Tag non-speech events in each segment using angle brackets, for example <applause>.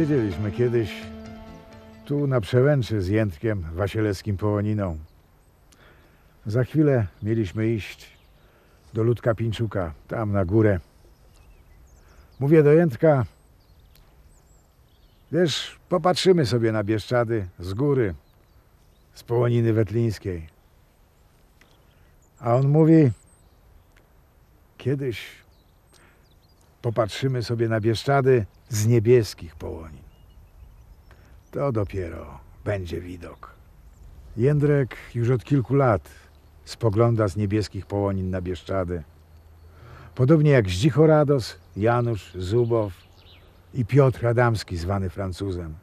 Siedzieliśmy kiedyś tu na przełęczy z Jędrkiem Wasielewskim Połoniną. Za chwilę mieliśmy iść do Ludka Pińczuka, tam na górę. Mówię do Jędrka, wiesz, popatrzymy sobie na Bieszczady z góry, z Połoniny Wetlińskiej. A on mówi, kiedyś popatrzymy sobie na Bieszczady z niebieskich połonin. To dopiero będzie widok. Jędrek już od kilku lat spogląda z niebieskich połonin na Bieszczady. Podobnie jak Zdzicho Rados, Janusz Zubow i Piotr Adamski, zwany Francuzem.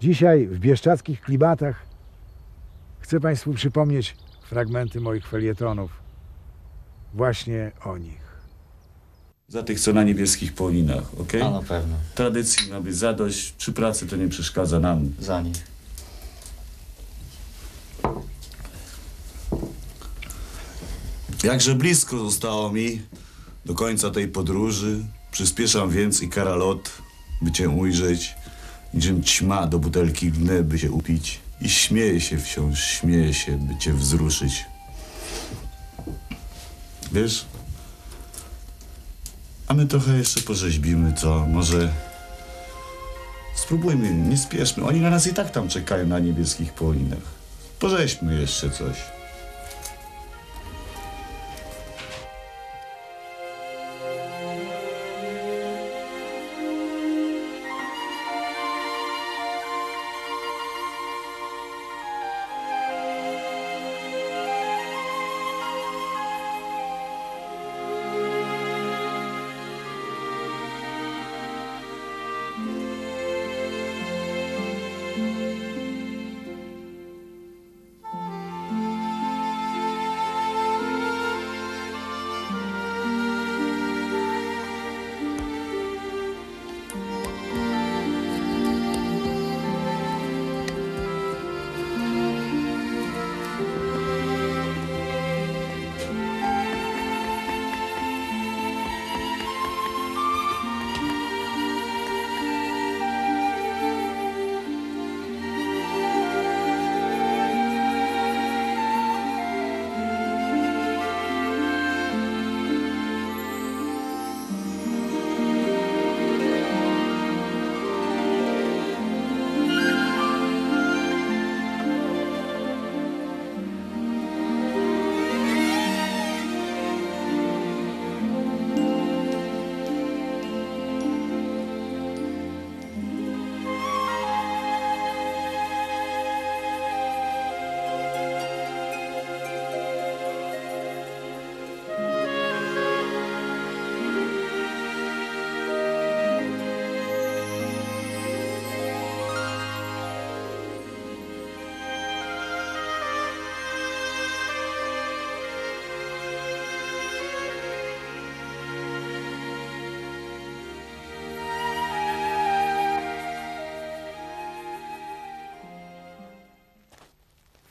Dzisiaj w bieszczadzkich klimatach chcę Państwu przypomnieć fragmenty moich felietonów. Właśnie o nich. Za tych, co na niebieskich polinach, ok? A na pewno. Tradycji ma być zadość, przy pracy to nie przeszkadza nam. Za nich. Jakże blisko zostało mi do końca tej podróży, przyspieszam więc i karalot, by cię ujrzeć, niczym ćma do butelki lnę, by się upić. I śmieję się wciąż, śmieję się, by cię wzruszyć. Wiesz? A my trochę jeszcze porzeźbimy, co? Może... Spróbujmy, nie spieszmy. Oni na nas i tak tam czekają na niebieskich polinach. Porzeźmy jeszcze coś.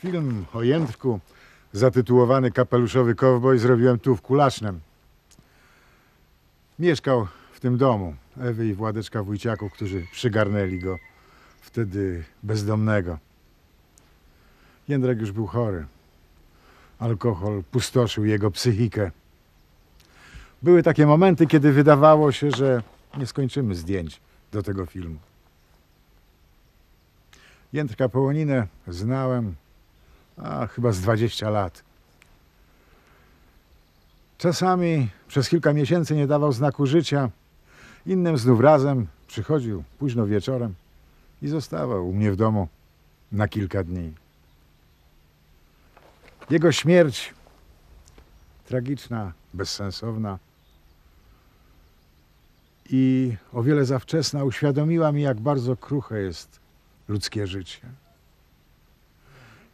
Film o Jędrku zatytułowany Kapeluszowy Kowboj zrobiłem tu w Kulasznem. Mieszkał w tym domu Ewy i Władeczka Wójciaków, którzy przygarnęli go wtedy bezdomnego. Jędrek już był chory. Alkohol pustoszył jego psychikę. Były takie momenty, kiedy wydawało się, że nie skończymy zdjęć do tego filmu. Jędrka Połoninę znałem a, chyba z 20 lat. Czasami przez kilka miesięcy nie dawał znaku życia, innym znów razem przychodził późno wieczorem i zostawał u mnie w domu na kilka dni. Jego śmierć tragiczna, bezsensowna i o wiele za wczesna uświadomiła mi, jak bardzo kruche jest ludzkie życie.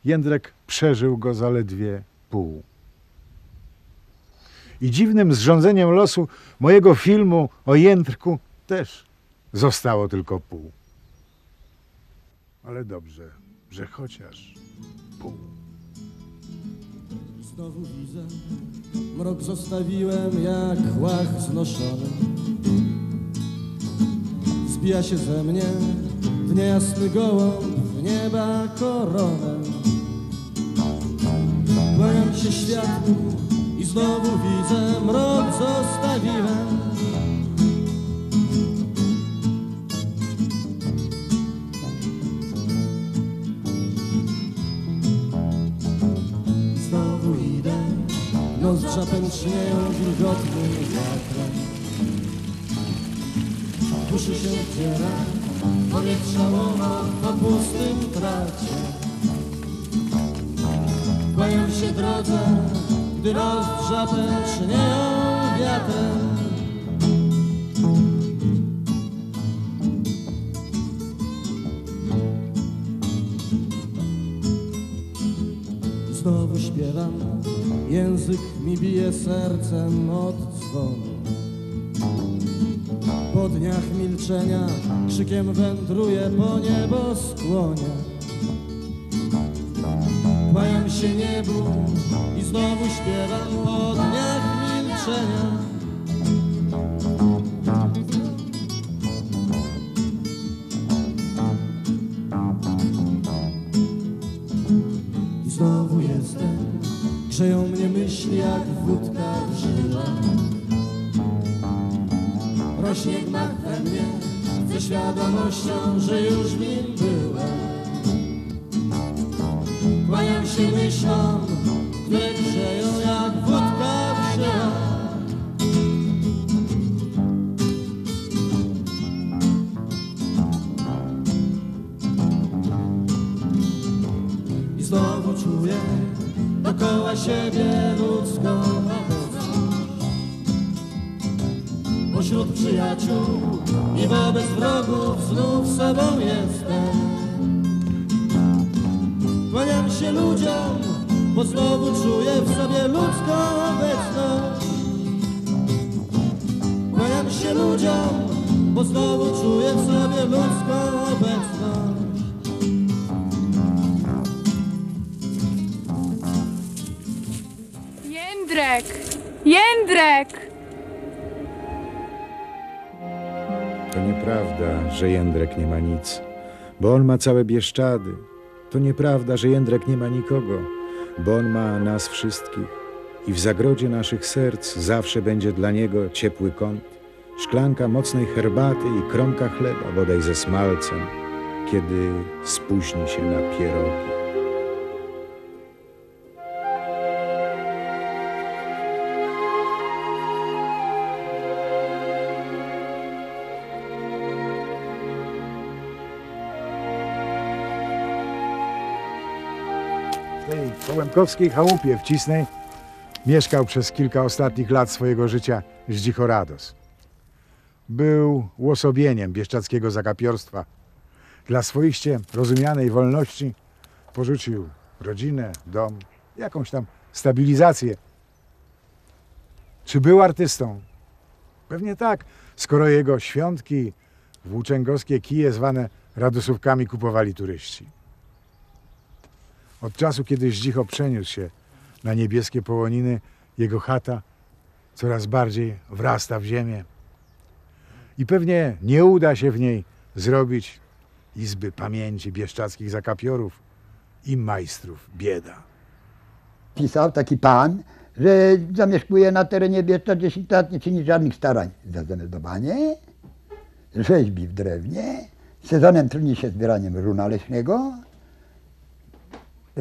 Jędrek przeżył go zaledwie pół. I dziwnym zrządzeniem losu mojego filmu o Jędrku też zostało tylko pół. Ale dobrze, że chociaż pół. Znowu widzę, mrok zostawiłem jak łach znoszony. Zbija się ze mnie w niejasny gołąb, w nieba koronę. Kłaniam się światłu i znowu widzę, mrok zostawiłem. Znowu idę, nozdrza pęcznieją wilgotnym wiatrem. Się wdziera, powietrza łoma po pustym tracie. Się drodze, gdy nozdrza pęcznieją wiatrem. Znowu śpiewam, język mi bije sercem od dzwonu. Po dniach milczenia krzykiem wędruję po nieboskłonie. Kłaniam się niebu i znowu śpiewam po dniach milczenia. I znowu jestem, grzeją mnie myśli jak wódka w żyłach. Rośnie gmach we mnie ze świadomością, że już nim byłem. Się myślom, które grzeją jak wódka żyłach. I znowu czuję dookoła siebie ludzką. Pośród przyjaciół i wobec wrogów znów sobą jestem. Się ludziom, bo znowu czuję w sobie ludzką obecność. Kłaniam się ludziom, bo znowu czuję w sobie ludzką obecność. Jędrek! Jędrek! To nieprawda, że Jędrek nie ma nic, bo on ma całe Bieszczady. To nieprawda, że Jędrek nie ma nikogo, bo on ma nas wszystkich. I w zagrodzie naszych serc zawsze będzie dla niego ciepły kąt, szklanka mocnej herbaty i kromka chleba, bodaj ze smalcem, kiedy spóźni się na pierogi. Połękowskiej chałupie w Cisnej mieszkał przez kilka ostatnich lat swojego życia Zdzicho Rados. Był łosobieniem bieszczackiego zagapiorstwa. Dla swoiście rozumianej wolności porzucił rodzinę, dom, jakąś tam stabilizację. Czy był artystą? Pewnie tak, skoro jego świątki, włóczęgowskie kije zwane radosówkami kupowali turyści. Od czasu, kiedy Zdzicho przeniósł się na niebieskie połoniny, jego chata coraz bardziej wrasta w ziemię. I pewnie nie uda się w niej zrobić izby pamięci bieszczadzkich zakapiorów i majstrów bieda. pisał taki pan, że zamieszkuje na terenie Bieszcza 10 lat, nie czyni żadnych starań za zameldowanie, rzeźbi w drewnie, sezonem trudni się zbieraniem runa leśnego,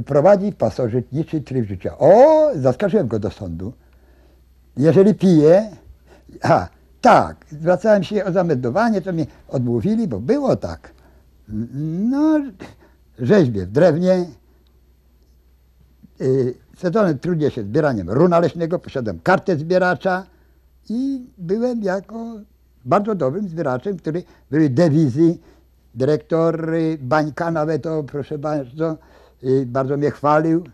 prowadzi pasożytniczy tryb życia. O, zaskarżyłem go do sądu. Jeżeli pije, a tak, zwracałem się o zameldowanie, to mnie odmówili, bo było tak. No, rzeźbie w drewnie, y, sezonem trudnię się zbieraniem runa leśnego, posiadam kartę zbieracza i byłem jako bardzo dobrym zbieraczem, który były dewizy, dyrektor Bańka nawet, o proszę bardzo, i bardzo mnie chwalił,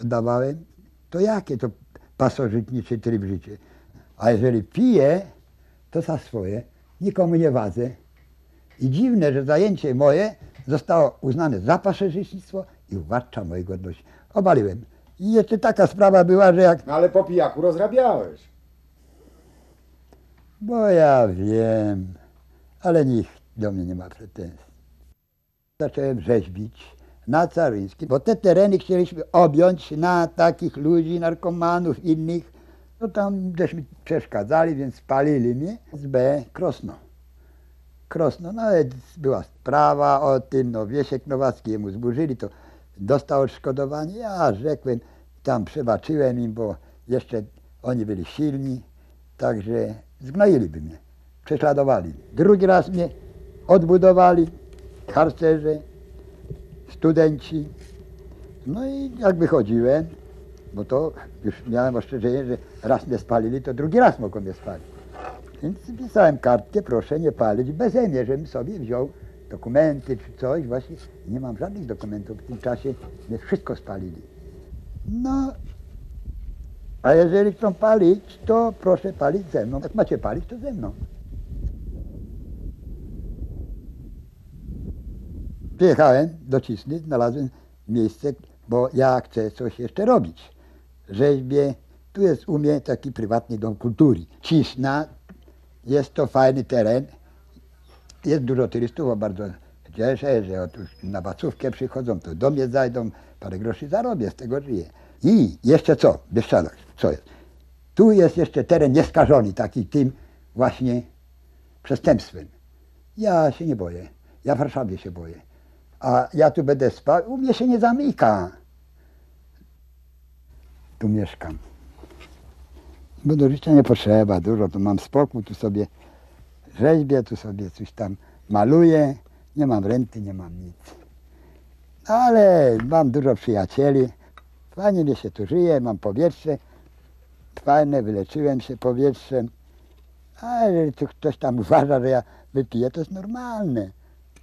oddawałem. To jakie to pasożytniczy tryb życia? A jeżeli piję, to za swoje, nikomu nie wadzę. I dziwne, że zajęcie moje zostało uznane za pasożytnictwo i uwładcza mojej godności. Obaliłem. I jeszcze taka sprawa była, że jak No ale po pijaku rozrabiałeś. Bo ja wiem, ale nikt do mnie nie ma pretensji. Zacząłem rzeźbić na Caryńskim, bo te tereny chcieliśmy objąć na takich ludzi, narkomanów, innych. No tam żeśmy przeszkadzali, więc spalili mnie. Z B Krosno. Krosno, nawet była sprawa o tym, no Wiesiek Nowacki jemu zburzyli, to dostał odszkodowanie. Ja rzekłem, tam przebaczyłem im, bo jeszcze oni byli silni, także zgnoiliby mnie, prześladowali. Drugi raz mnie odbudowali harcerze, studenci. No i jak wychodziłem, bo to już miałem ostrzeżenie, że raz mnie spalili, to drugi raz mogą mnie spalić. Więc pisałem kartkę, proszę nie palić beze mnie, żebym sobie wziął dokumenty czy coś. Właśnie nie mam żadnych dokumentów. W tym czasie mnie wszystko spalili. No, a jeżeli chcą palić, to proszę palić ze mną. Jak macie palić, to ze mną. Przyjechałem do Cisny, znalazłem miejsce, bo ja chcę coś jeszcze robić. Rzeźbię, tu jest u mnie taki prywatny dom kultury. Cisna, jest to fajny teren. Jest dużo turystów, bo bardzo cieszę, że otóż na bacówkę przychodzą, to do mnie zajdą, parę groszy zarobię, z tego żyję. I jeszcze co, Bieszczadach, co jest? Tu jest jeszcze teren nieskażony, taki tym właśnie przestępstwem. Ja się nie boję, ja w Warszawie się boję. A ja tu będę spał, u mnie się nie zamyka. Tu mieszkam. Bo do życia nie potrzeba dużo, tu mam spokój, tu sobie rzeźbię, tu sobie coś tam maluję. Nie mam renty, nie mam nic. Ale mam dużo przyjacieli. Fajnie mi się tu żyje, mam powietrze. Fajne, wyleczyłem się powietrzem. A jeżeli tu ktoś tam uważa, że ja wypiję, to jest normalne.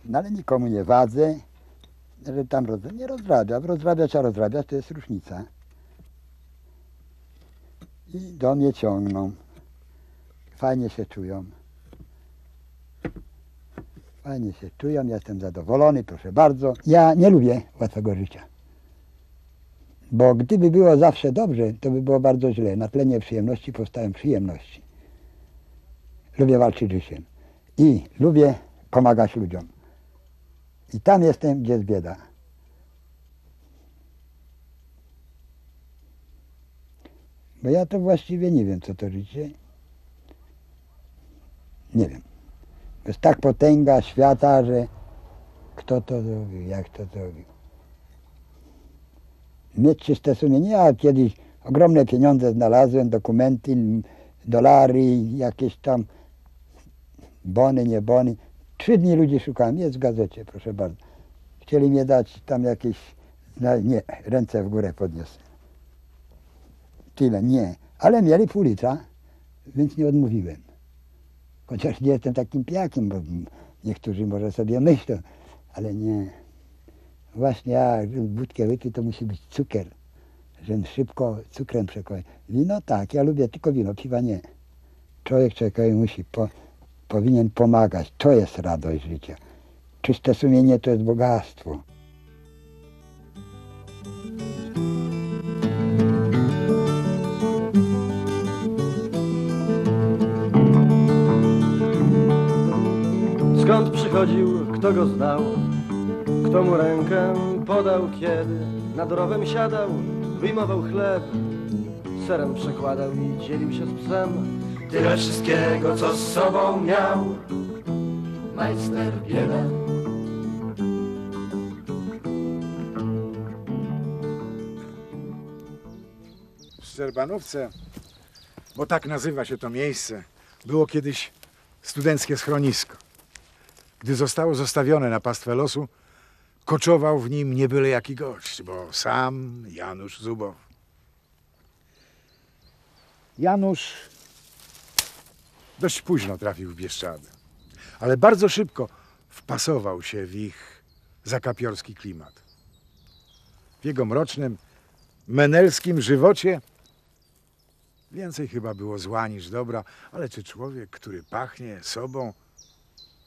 No ale nikomu nie wadzę, że tam roz... nie rozrabia. Rozrabiać, a rozrabiać to jest różnica. I do mnie ciągną. Fajnie się czują. Fajnie się czują, ja jestem zadowolony, proszę bardzo. Ja nie lubię łatwego życia. Bo gdyby było zawsze dobrze, to by było bardzo źle. Na tle nieprzyjemności powstają przyjemności. Lubię walczyć życiem. I lubię pomagać ludziom. I tam jestem, gdzie jest bieda. Bo ja to właściwie nie wiem, co to życie. Nie wiem. To jest tak potęga świata, że kto to zrobił, jak to zrobił. Mieć czyste sumienie. Ja kiedyś ogromne pieniądze znalazłem, dokumenty, dolary, jakieś tam bony, nie bony. Trzy dni ludzi szukałem, jest w gazecie, proszę bardzo. Chcieli mnie dać tam jakieś, no nie, ręce w górę podniosę. Tyle, nie. Ale mieli pół więc nie odmówiłem. Chociaż nie jestem takim pijakiem, bo niektórzy może sobie myślą, ale nie. Właśnie ja, żeby wódkę wypić, to musi być cukier, żebym szybko cukrem przekonał. Wino tak, ja lubię tylko wino, piwa nie. Człowiek człowiekowi musi, po, powinien pomagać. To jest radość życia. Czyste sumienie to jest bogactwo. Skąd przychodził, kto go znał, kto mu rękę podał, kiedy nad rowem siadał, wyjmował chleb, serem przekładał i dzielił się z psem. Tyle wszystkiego, co z sobą miał, majster bieda. W Szczerbanówce, bo tak nazywa się to miejsce, było kiedyś studenckie schronisko. Gdy zostało zostawione na pastwę losu, koczował w nim nie byle jaki gość, bo sam Janusz Zubow. Janusz dość późno trafił w Bieszczady, ale bardzo szybko wpasował się w ich zakapiorski klimat. w jego mrocznym, menelskim żywocie więcej chyba było zła niż dobra, ale czy człowiek, który pachnie sobą,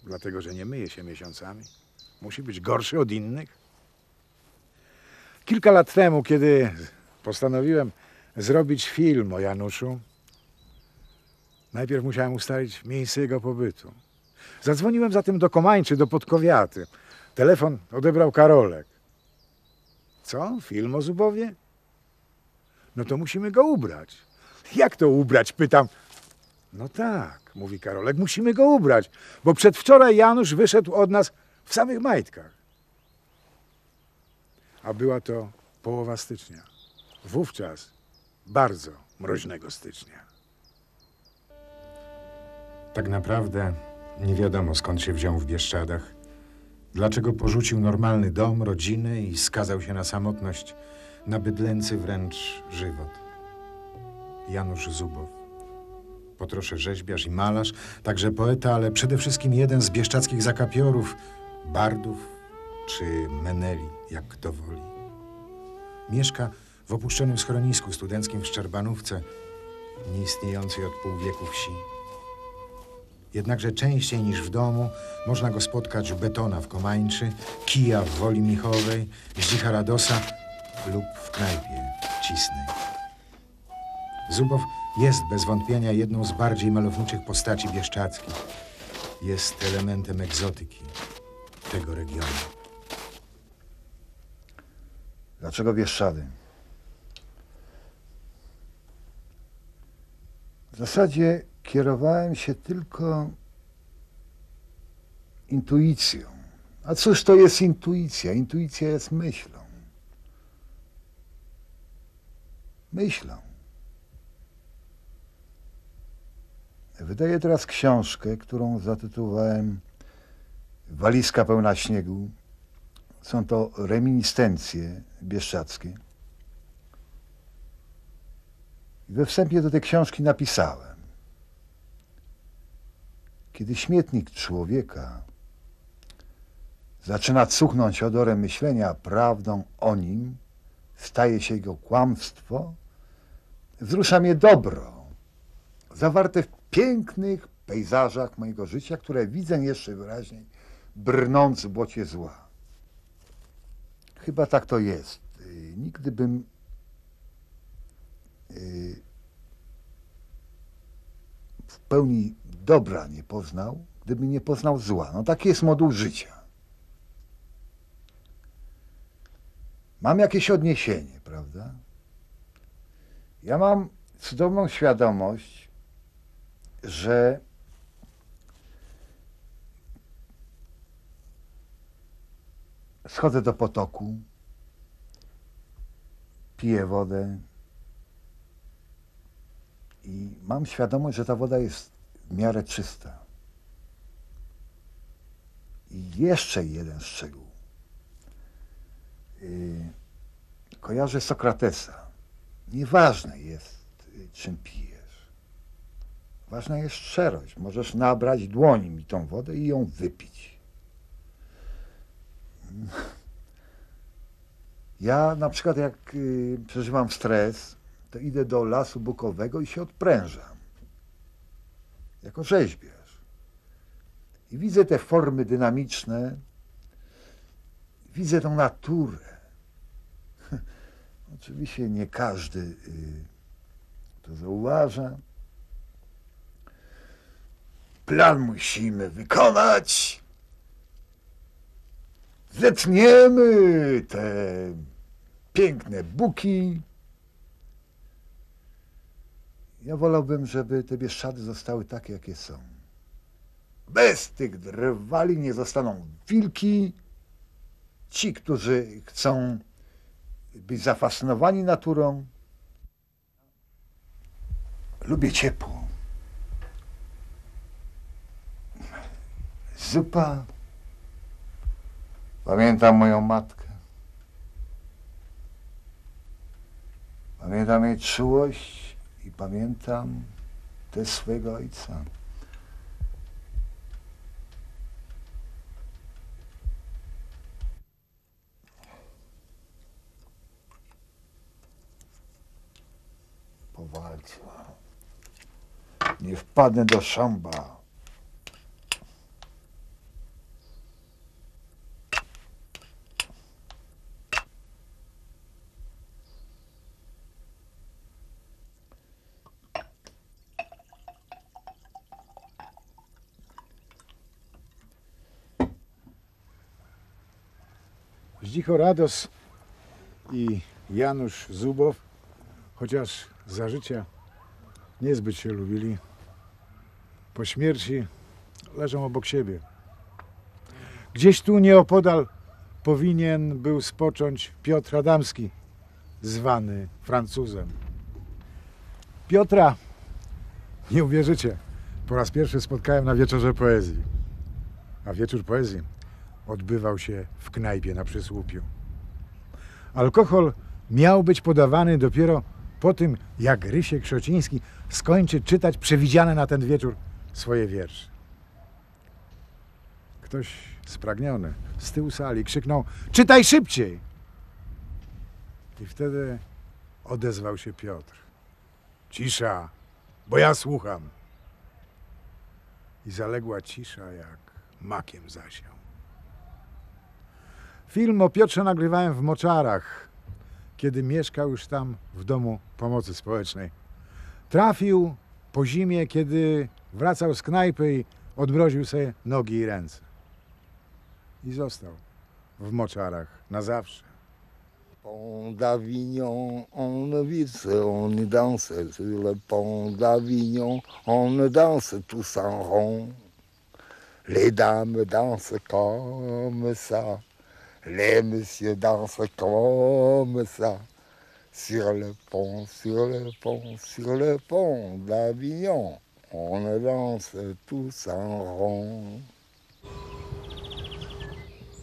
dlatego że nie myje się miesiącami, musi być gorszy od innych? Kilka lat temu, kiedy postanowiłem zrobić film o Januszu, najpierw musiałem ustalić miejsce jego pobytu. Zadzwoniłem zatem do Komańczy, do Podkowiaty. Telefon odebrał Karolek. Co? Film o Zubowie? No to musimy go ubrać. Jak to ubrać? Pytam. No tak, mówi Karolek, musimy go ubrać, bo przedwczoraj Janusz wyszedł od nas w samych majtkach. A była to połowa stycznia. Wówczas bardzo mroźnego stycznia. Tak naprawdę nie wiadomo skąd się wziął w Bieszczadach. Dlaczego porzucił normalny dom, rodzinę i skazał się na samotność, na bydlęcy wręcz żywot. Janusz Zubow. Po trosze rzeźbiarz i malarz, także poeta, ale przede wszystkim jeden z bieszczadzkich zakapiorów, bardów czy meneli, jak kto woli. Mieszka w opuszczonym schronisku studenckim w Szczerbanówce, nieistniejącej od pół wieku wsi. Jednakże częściej niż w domu można go spotkać u Betona w Komańczy, Kija w Woli Michowej, Zdzicha Radosa lub w knajpie Cisnej. Zubow jest bez wątpienia jedną z bardziej malowniczych postaci bieszczadzkich. Jest elementem egzotyki tego regionu. Dlaczego Bieszczady? W zasadzie kierowałem się tylko intuicją. A cóż to jest intuicja? Intuicja jest myślą. Myślą. Wydaję teraz książkę, którą zatytułowałem Walizka pełna śniegu. Są to reminiscencje bieszczackie. We wstępie do tej książki napisałem. Kiedy śmietnik człowieka zaczyna cuchnąć odorem myślenia prawdą o nim, staje się jego kłamstwo, wzrusza mnie dobro, zawarte w pięknych pejzażach mojego życia, które widzę jeszcze wyraźniej, brnąc w błocie zła. Chyba tak to jest. Y, Nigdy bym y, w pełni dobra nie poznał, gdyby nie poznał zła. No taki jest moduł życia. Mam jakieś odniesienie, prawda? Ja mam cudowną świadomość, że schodzę do potoku, piję wodę i mam świadomość, że ta woda jest w miarę czysta. I jeszcze jeden szczegół. Yy, kojarzę Sokratesa. Nieważne jest, y, czym pijesz. Ważna jest szczerość. Możesz nabrać dłoni mi tą wodę i ją wypić. Ja na przykład jak y, przeżywam stres, to idę do lasu bukowego i się odprężam. Jako rzeźbiarz. I widzę te formy dynamiczne, widzę tą naturę. <laughs> Oczywiście nie każdy y, to zauważa. Plan musimy wykonać. Zetniemy te piękne buki. Ja wolałbym, żeby te Bieszczady zostały takie, jakie są. Bez tych drwali nie zostaną wilki. Ci, którzy chcą być zafascynowani naturą. Lubię ciepło. Zupa. Pamiętam moją matkę. Pamiętam jej czułość pamiętam też swego ojca. Powalcie. Nie wpadnę do szamba. Rados i Janusz Zubow, chociaż za życia niezbyt się lubili, po śmierci leżą obok siebie. Gdzieś tu nieopodal powinien był spocząć Piotr Adamski, zwany Francuzem. Piotra, nie uwierzycie, po raz pierwszy spotkałem na wieczorze poezji. A wieczór poezji odbywał się w knajpie na przysłupiu. Alkohol miał być podawany dopiero po tym, jak Rysiek Krzociński skończy czytać przewidziane na ten wieczór swoje wiersze. Ktoś spragniony z tyłu sali krzyknął: Czytaj szybciej! I wtedy odezwał się Piotr. Cisza, bo ja słucham. I zaległa cisza jak makiem zasiał. Film o Piotrze nagrywałem w Moczarach, kiedy mieszkał już tam w domu pomocy społecznej. Trafił po zimie, kiedy wracał z knajpy i odmroził sobie nogi i ręce. I został w Moczarach na zawsze. pont d'Avignon, on ne vise, on y danse sur le pont d'Avignon, on danse tous en rond. Les dames dansent comme ça, les messieurs dansent comme ça. Sur le pont, sur le pont, sur le pont d'Avignon, on danse tous en rond.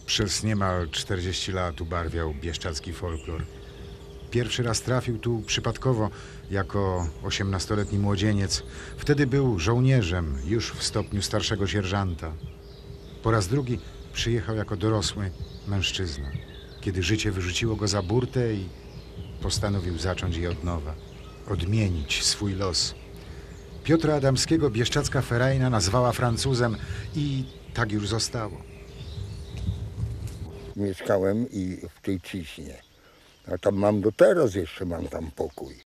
Przez niemal 40 lat ubarwiał bieszczacki folklor. Pierwszy raz trafił tu przypadkowo jako 18-letni młodzieniec. Wtedy był żołnierzem, już w stopniu starszego sierżanta. Po raz drugi przyjechał jako dorosły mężczyzna, kiedy życie wyrzuciło go za burtę i postanowił zacząć je od nowa, odmienić swój los. Piotra Adamskiego bieszczacka ferajna nazwała Francuzem i tak już zostało. mieszkałem i w tej ciśnie. A tam mam do teraz jeszcze mam tam pokój.